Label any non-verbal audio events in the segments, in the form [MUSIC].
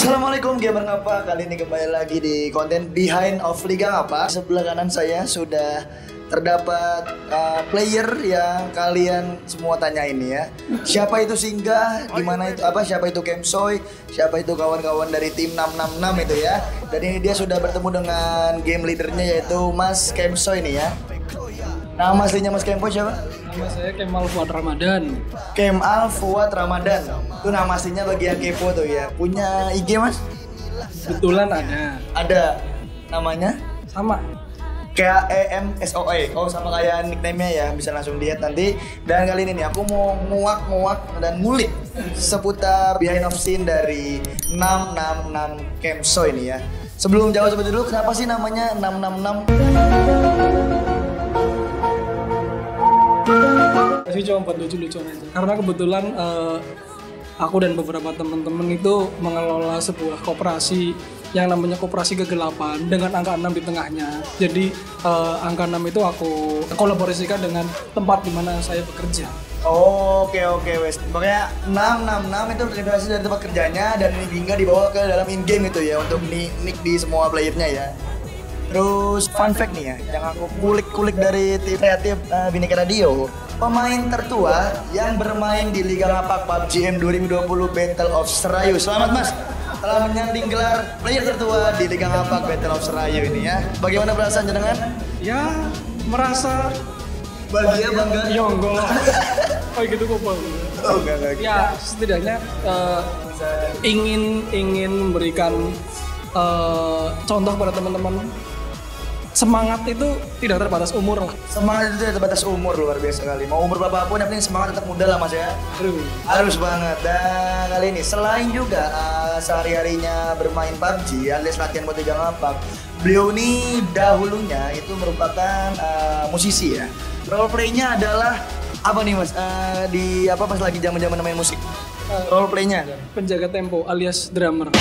Assalamualaikum gamer ngapa. Kali ini kembali lagi di konten Behind of Liga Ngapa. Sebelah kanan saya sudah terdapat uh, player yang kalian semua tanya ini ya. Siapa itu Singgah, gimana itu? Apa siapa itu Kemsoy Siapa itu kawan-kawan dari tim 666 itu ya? Dan ini dia sudah bertemu dengan game leadernya yaitu Mas Kemsoy ini ya Nama aslinya Mas Kemsoy siapa? Nama saya Kemal Fuad Ramadan. Kemal Fuad Ramadan Itu nama aslinya bagi yang kepo tuh ya Punya IG mas? Kebetulan ada. Ada namanya Sama. K E M S O E. Oh sama kayak nickname-nya ya, bisa langsung lihat nanti. Dan kali ini nih aku mau nguak-nguak dan ngulik seputar behind of scene dari 666 Kemso ini ya. Sebelum jauh seperti dulu, kenapa sih namanya 666? Sih cuma buat lucu-lucuan aja. Karena kebetulan eh, aku dan beberapa teman-teman itu mengelola sebuah koperasi yang namanya koperasi kegelapan dengan angka 6 di tengahnya. Jadi eh, angka 6 itu aku kolaborasikan dengan tempat di mana saya bekerja. Oke oke wes. Makanya 666 itu terinspirasi dari tempat kerjanya dan ini hingga dibawa ke dalam in game itu ya untuk ni- nick di semua playernya ya. Terus fun fact nih ya, yang aku kulik-kulik dari tim kreatif uh, Bineka Radio, pemain tertua yang bermain di Liga Lapak PUBG M 2020 Battle of Serayu. Selamat Mas, telah menyanding gelar player tertua di Liga Lapak Battle of Serayu ini ya. Bagaimana perasaan jenengan? Ya merasa Bahagia bangga. yonggol. [LAUGHS] oh gitu kok Bang. Oh enggak enggak. ya setidaknya eh, ingin ingin memberikan eh, contoh pada teman-teman semangat itu tidak terbatas umur lah Semangat itu tidak terbatas umur luar biasa kali. Mau umur berapapun yang penting semangat tetap muda lah mas ya. Aduh. Harus banget. Dan kali ini selain juga uh, sehari-harinya bermain PUBG alias latihan buat tiga ngapak, beliau ini dahulunya itu merupakan uh, musisi ya. Role play-nya adalah apa nih mas? Uh, di apa pas lagi zaman-zaman main musik? Role play-nya. penjaga tempo alias drummer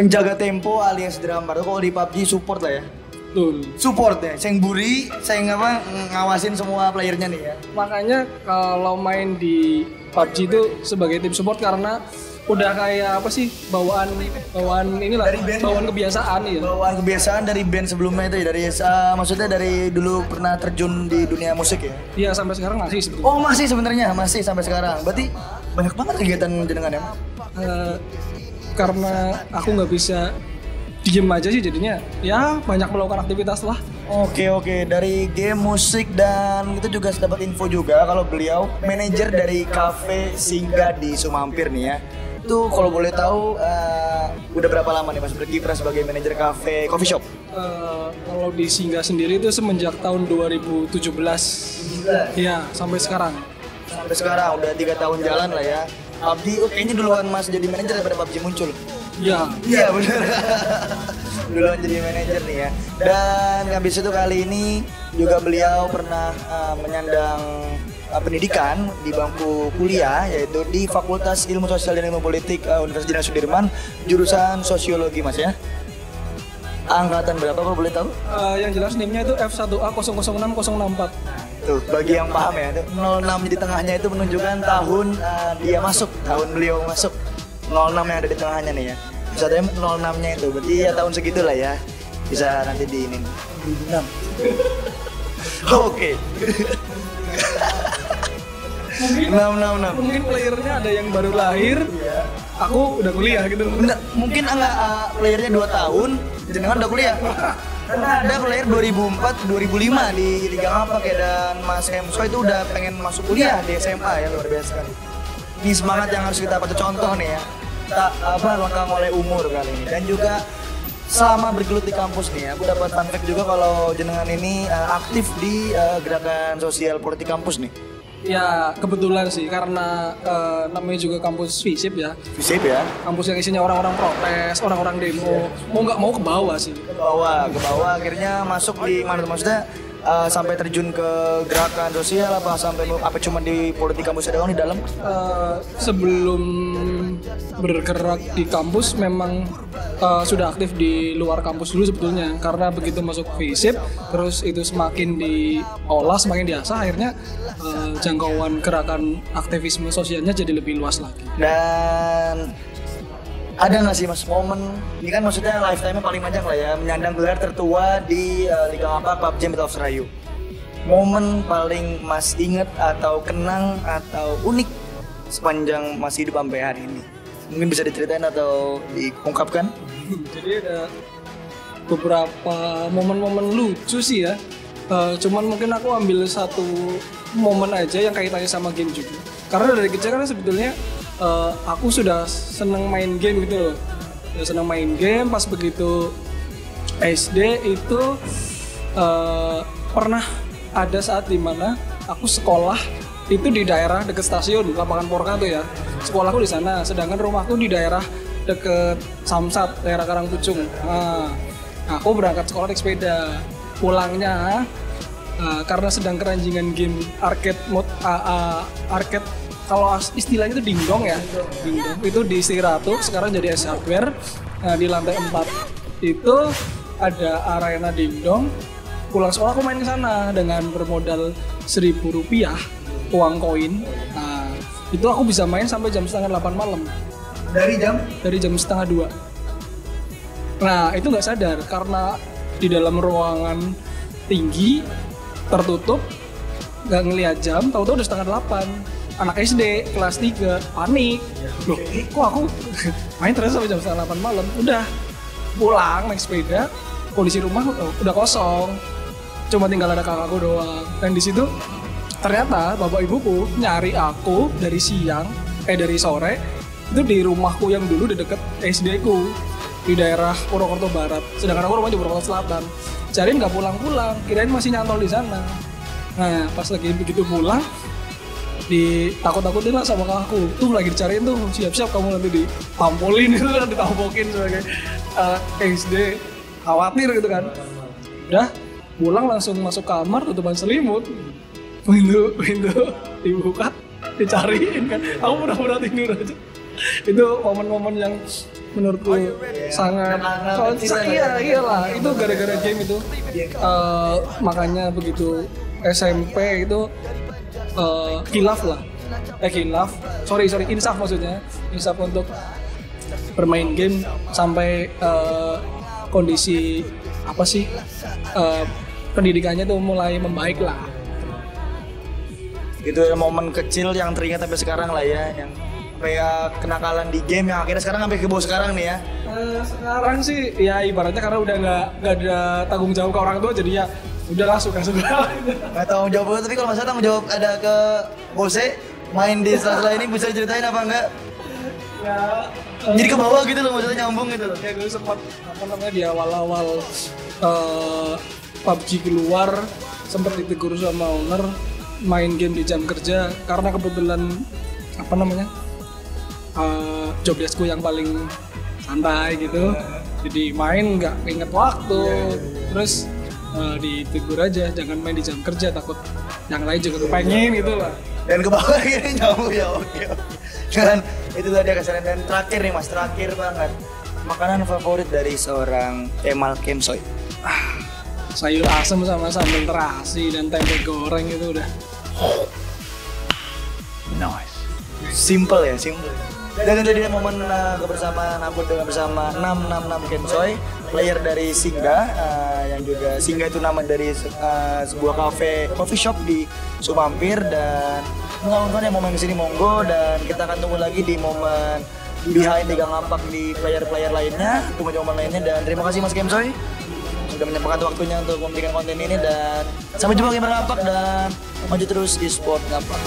Penjaga tempo alias drummer. Kalau di PUBG support lah ya. Betul. Support ya. Saya buri, saya apa ngawasin semua playernya nih ya. makanya kalau main di PUBG itu sebagai tim support karena udah kayak apa sih bawaan bawaan inilah Dari band bawaan kebiasaan ya bawaan kebiasaan dari band sebelumnya itu ya dari uh, maksudnya dari dulu pernah terjun di dunia musik ya iya sampai sekarang masih sebetulnya oh masih sebenarnya masih sampai sekarang berarti banyak banget kegiatan jenengan ya Eh, karena aku nggak bisa diem aja sih jadinya. Ya banyak melakukan aktivitas lah. Oke oke. Dari game musik dan itu juga dapat info juga kalau beliau manajer dari cafe Singgah di Sumampir nih ya. Itu kalau boleh tahu uh, udah berapa lama nih mas berkiprah sebagai manajer cafe coffee shop? Eh, kalau di Singgah sendiri itu semenjak tahun 2017 ya sampai sekarang. Sampai sekarang udah tiga tahun jalan lah ya PUBG oh, kayaknya duluan mas jadi manajer daripada PUBG muncul ya Iya benar. [LAUGHS] Duluan jadi manajer nih ya. Dan habis itu kali ini juga beliau pernah uh, menyandang uh, pendidikan di bangku kuliah yaitu di Fakultas Ilmu Sosial dan Ilmu Politik uh, Universitas Sudirman jurusan Sosiologi Mas ya. Angkatan berapa kalau boleh tahu? Eh, yang jelas NIM-nya itu F1A 006064 Tuh, bagi yang paham ya, itu 06 di tengahnya itu menunjukkan tahun uh, dia masuk, tahun beliau masuk. 06 yang ada di tengahnya nih ya. Bisa ada 06-nya itu, berarti ya tahun segitulah ya. Bisa nanti di ini. 6. [LAUGHS] Oke. 6 6 6. mungkin playernya ada yang baru lahir aku udah kuliah gitu Enggak, mungkin enggak uh, playernya 2 tahun, jenengan udah kuliah. Karena ada player 2004, 2005 di Liga Ngapak ya dan Mas Kemso itu udah pengen masuk kuliah di SMA ya luar biasa kan. Ini semangat yang harus kita patut contoh nih ya. Tak apa lekang oleh umur kali ini dan juga selama bergelut di kampus nih aku dapat fun juga kalau jenengan ini uh, aktif di uh, gerakan sosial politik kampus nih. Ya kebetulan sih karena eh, namanya juga kampus FISIP ya. Visip ya. kampus yang isinya orang-orang protes orang-orang demo. Mau nggak mau ke bawah sih. Ke bawah ke bawah. Akhirnya masuk di mana maksudnya uh, sampai terjun ke gerakan sosial apa sampai apa cuma di politik kampus doang di dalam? Uh, sebelum bergerak di kampus memang uh, sudah aktif di luar kampus dulu sebetulnya. Karena begitu masuk FISIP terus itu semakin diolah semakin diasah akhirnya uh, jangkauan gerakan aktivisme sosialnya jadi lebih luas lagi. Dan ada nggak sih mas momen? Ini kan maksudnya lifetime paling panjang lah ya menyandang gelar tertua di uh, Liga Ngapak PUBG Battle of Serayu momen paling mas inget atau kenang atau unik sepanjang masih hidup sampai hari ini. Mungkin bisa diceritain atau diungkapkan? [LAUGHS] Jadi ada beberapa momen-momen lucu sih ya. Uh, cuman mungkin aku ambil satu momen aja yang kaitannya sama game juga. Karena dari kecil kan sebetulnya uh, aku sudah seneng main game gitu loh. Sudah seneng main game pas begitu SD itu uh, pernah ada saat di mana aku sekolah itu di daerah deket stasiun lapangan Porka tuh ya. Sekolahku di sana sedangkan rumahku di daerah deket Samsat daerah Karangpucung. Nah, aku berangkat sekolah naik sepeda. Pulangnya uh, karena sedang keranjingan game arcade mode uh, uh, arcade kalau istilahnya itu dingdong ya. Dingdong. Itu di Ratu sekarang jadi S hardware nah, di lantai 4 itu ada arena dingdong. Pulang sekolah aku main ke sana dengan bermodal seribu rupiah uang koin. Nah itu aku bisa main sampai jam setengah delapan malam. Dari jam? Dari jam setengah dua. Nah itu nggak sadar karena di dalam ruangan tinggi tertutup nggak ngelihat jam tahu-tahu udah setengah delapan. Anak SD kelas 3 panik. Loh kok aku main terus sampai jam setengah 8 malam? Udah pulang naik sepeda kondisi rumah udah kosong. Cuma tinggal ada kakakku doang. Dan di situ ternyata bapak ibuku nyari aku dari siang eh dari sore itu di rumahku yang dulu di deket SD ku di daerah Purwokerto Barat. Sedangkan aku rumahnya di Purwokerto Selatan. Cariin nggak pulang-pulang kirain masih nyantol di sana. Nah pas lagi begitu pulang ditakut-takutin lah sama kakakku tuh lagi dicariin tuh siap-siap kamu nanti ditampolin [LAUGHS] itu kan ditampokin sebagai uh, eh, SD khawatir gitu kan. Udah pulang langsung masuk kamar tutupan selimut pintu pintu dibuka dicariin kan. Aku pura-pura tidur aja. Itu momen-momen yang menurutku oh, sangat oh, iya iyalah itu gara-gara game itu. Uh, makanya begitu SMP itu uh, kilaf lah. Eh kilaf. Sorry sorry insaf maksudnya. Insaf untuk bermain game sampai uh, kondisi apa sih uh, pendidikannya tuh mulai membaik lah itu momen kecil yang teringat sampai sekarang lah ya yang kayak kenakalan di game yang akhirnya sekarang sampai ke bawah sekarang nih ya. Uh, sekarang sih ya ibaratnya karena udah nggak nggak ada tanggung jawab ke orang tua jadi ya udahlah suka suka. [LAUGHS] Nggak tahu jawab tapi kalau masalah tanggung jawab ada ke Bose main di sela ini bisa ceritain apa enggak? Ya jadi ke bawah gitu loh maksudnya nyambung gitu loh. ya gue sempat apa namanya di awal-awal uh, PUBG keluar sempat ditegur sama owner main game di jam kerja karena kebetulan apa namanya uh, job deskku yang paling santai gitu. Jadi main nggak inget waktu. Yeah, yeah, yeah. terus uh, ditegur aja jangan main di jam kerja takut yang lain juga kepengen gitu lah. Dan ke bawah ini nyambung ya oke dan itu tadi kesan dan terakhir nih mas terakhir banget. Makanan favorit dari seorang Kemal Kemsoy ah, sayur asam sama sambal terasi dan tempe goreng itu udah nice. Simple ya simple. Dan itu dia momen uh, kebersamaan aku dengan bersama 666 Kensoy player dari Singa uh, yang juga Singa itu nama dari uh, sebuah cafe coffee shop di Sumampir. Dan kawan-kawan yang mau main monggo. Dan kita akan tunggu lagi di momen behind di Gang Ampak di player-player lainnya momen lainnya. Dan terima kasih Mas Kensoy sudah menyempatkan waktunya untuk memberikan konten ini dan sampai jumpa di Gang Ampak dan maju terus di sport Ampak.